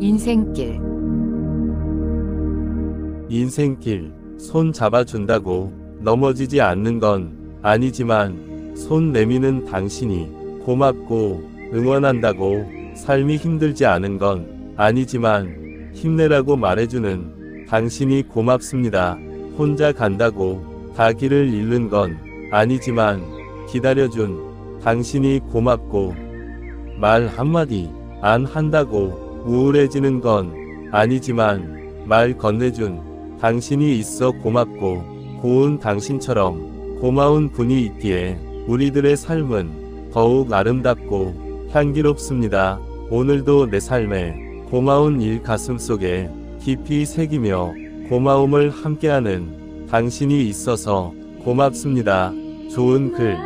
인생길 인생길 손 잡아준다고 넘어지지 않는 건 아니지만 손 내미는 당신이 고맙고 응원한다고 삶이 힘들지 않은 건 아니지만 힘내라고 말해주는 당신이 고맙습니다. 혼자 간다고 다 길을 잃는 건 아니지만 기다려준 당신이 고맙고 말 한마디 안 한다고 우울해지는 건 아니지만 말 건네준 당신이 있어 고맙고 고운 당신처럼 고마운 분이 있기에 우리들의 삶은 더욱 아름답고 향기롭습니다. 오늘도 내 삶에 고마운 일 가슴 속에 깊이 새기며 고마움을 함께하는 당신이 있어서 고맙습니다. 좋은 글.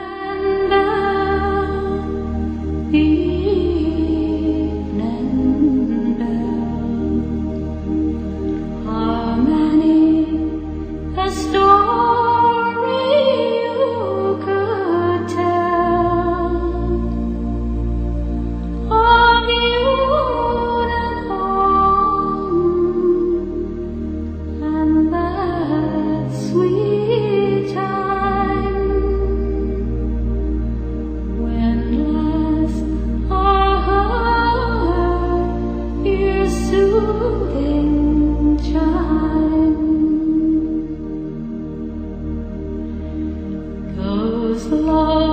Love.